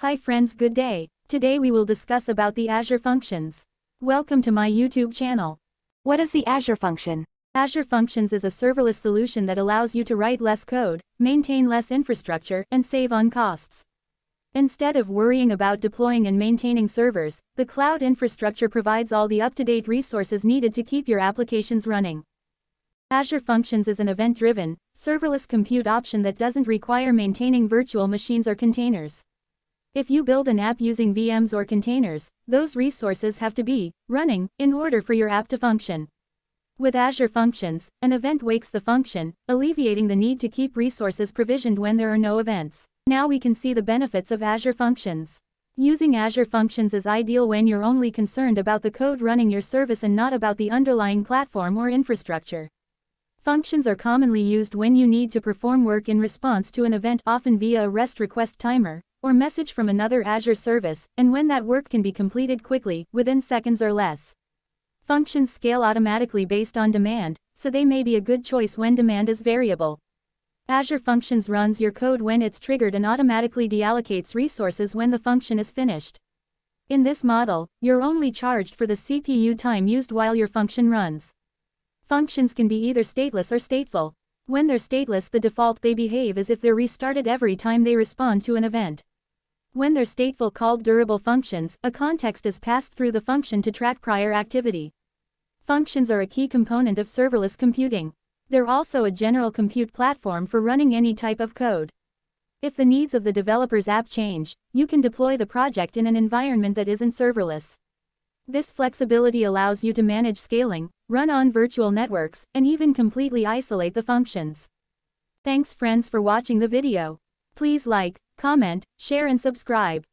Hi friends good day, today we will discuss about the Azure Functions. Welcome to my YouTube channel. What is the Azure function? Azure Functions is a serverless solution that allows you to write less code, maintain less infrastructure, and save on costs. Instead of worrying about deploying and maintaining servers, the cloud infrastructure provides all the up-to-date resources needed to keep your applications running. Azure Functions is an event-driven, serverless compute option that doesn't require maintaining virtual machines or containers. If you build an app using VMs or containers, those resources have to be running in order for your app to function. With Azure Functions, an event wakes the function, alleviating the need to keep resources provisioned when there are no events. Now we can see the benefits of Azure Functions. Using Azure Functions is ideal when you're only concerned about the code running your service and not about the underlying platform or infrastructure. Functions are commonly used when you need to perform work in response to an event often via a REST request timer, or message from another Azure service, and when that work can be completed quickly, within seconds or less. Functions scale automatically based on demand, so they may be a good choice when demand is variable. Azure Functions runs your code when it's triggered and automatically deallocates resources when the function is finished. In this model, you're only charged for the CPU time used while your function runs. Functions can be either stateless or stateful. When they're stateless the default they behave as if they're restarted every time they respond to an event. When they're stateful called durable functions, a context is passed through the function to track prior activity. Functions are a key component of serverless computing. They're also a general compute platform for running any type of code. If the needs of the developer's app change, you can deploy the project in an environment that isn't serverless. This flexibility allows you to manage scaling, run on virtual networks, and even completely isolate the functions. Thanks friends for watching the video. Please like, comment, share and subscribe.